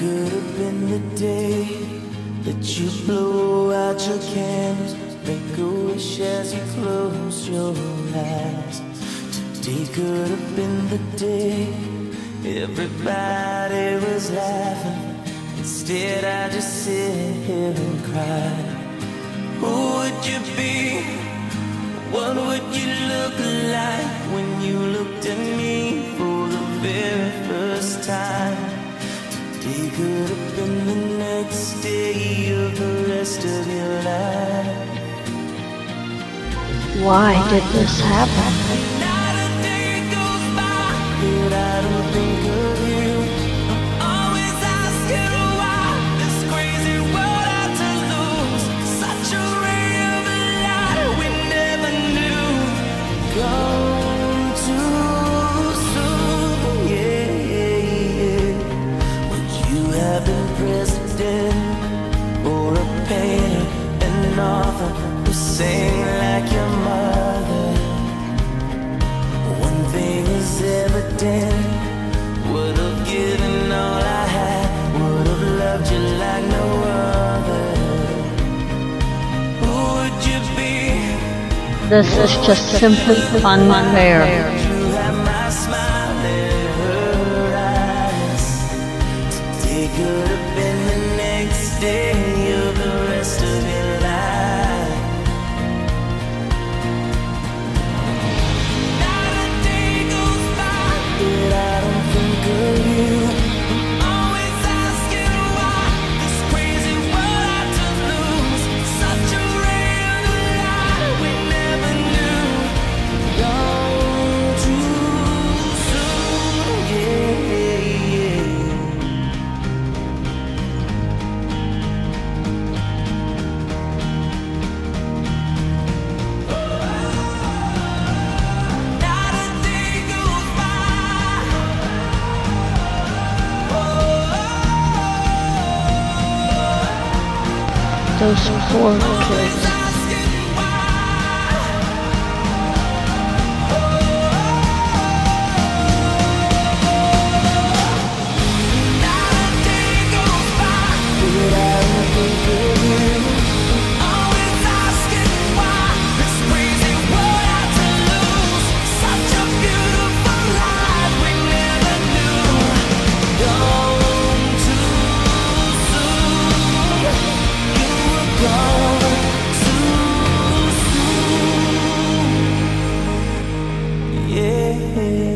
been the day that you blow out your candles, make a wish as you close your eyes. Today could have been the day everybody was laughing. Instead, I just sit here and cry. Who would you be? What would you look like when you looked at me for the very first time? Today could have been the next day of the rest of your life. Why did this happen? Sang like your mother? One thing is evident. Would have given all I had. Would have loved you like no other. Who would you be? This is just simply unfair. Those poor kids. head.